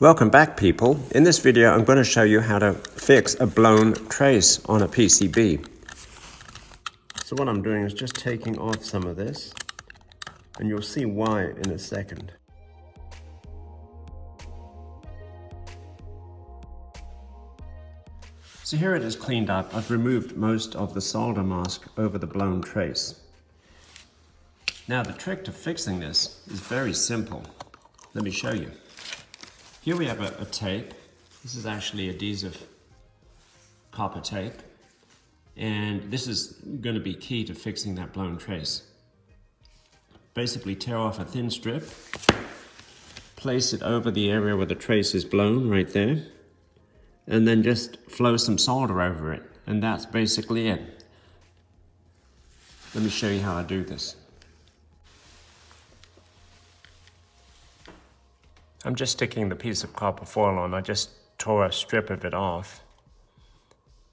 Welcome back people. In this video I'm going to show you how to fix a blown trace on a PCB. So what I'm doing is just taking off some of this and you'll see why in a second. So here it is cleaned up. I've removed most of the solder mask over the blown trace. Now the trick to fixing this is very simple. Let me show you. Here we have a, a tape. This is actually adhesive copper tape. And this is going to be key to fixing that blown trace. Basically tear off a thin strip, place it over the area where the trace is blown right there and then just flow some solder over it. And that's basically it. Let me show you how I do this. I'm just sticking the piece of copper foil on. I just tore a strip of it off.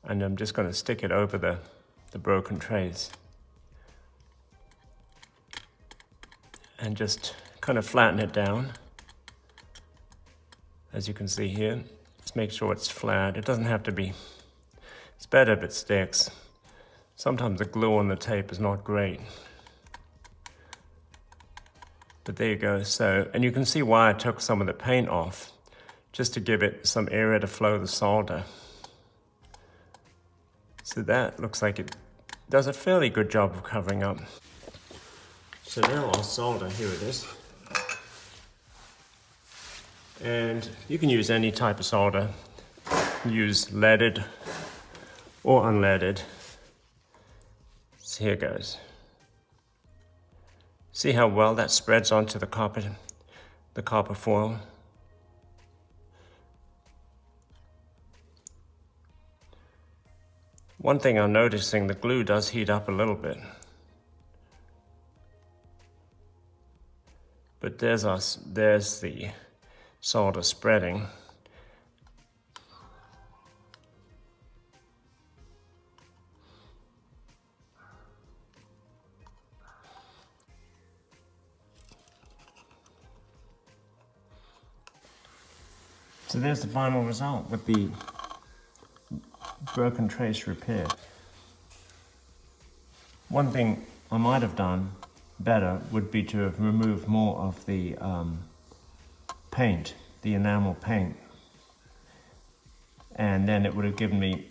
And I'm just going to stick it over the, the broken trace. And just kind of flatten it down. As you can see here. Just make sure it's flat. It doesn't have to be, it's better if it sticks. Sometimes the glue on the tape is not great. But there you go. So, and you can see why I took some of the paint off, just to give it some area to flow the solder. So that looks like it does a fairly good job of covering up. So now I'll solder, here it is. And you can use any type of solder. Use leaded or unleaded. So here goes. See how well that spreads onto the copper, the copper foil? One thing I'm noticing, the glue does heat up a little bit. But there's us, there's the solder spreading. So there's the final result with the broken trace repaired. One thing I might have done better would be to have removed more of the um, paint, the enamel paint. And then it would have given me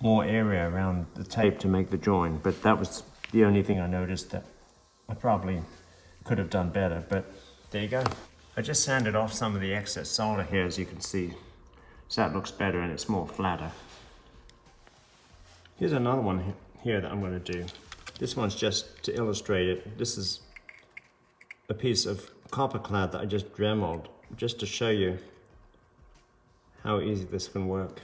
more area around the tape to make the join. But that was the only thing I noticed that I probably could have done better. But there you go. I just sanded off some of the excess solder here, as you can see. So that looks better and it's more flatter. Here's another one here that I'm going to do. This one's just to illustrate it. This is a piece of copper clad that I just dremeled just to show you how easy this can work.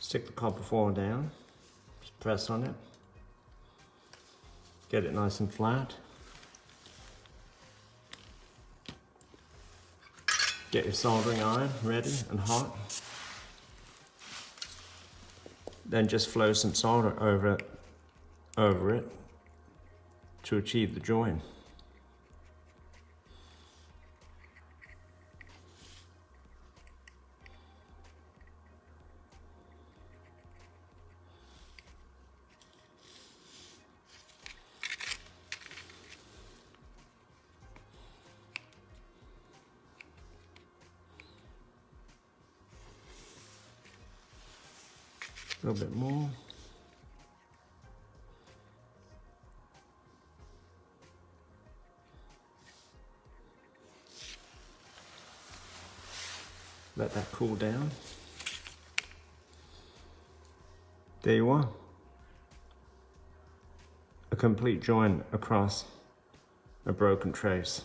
Stick the copper foil down, just press on it, get it nice and flat. Get your soldering iron ready and hot. Then just flow some solder over it, over it to achieve the join. A little bit more. Let that cool down. There you are. A complete join across a broken trace.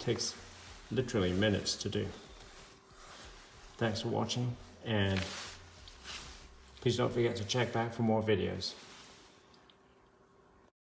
Takes literally minutes to do. Thanks for watching and please don't forget to check back for more videos.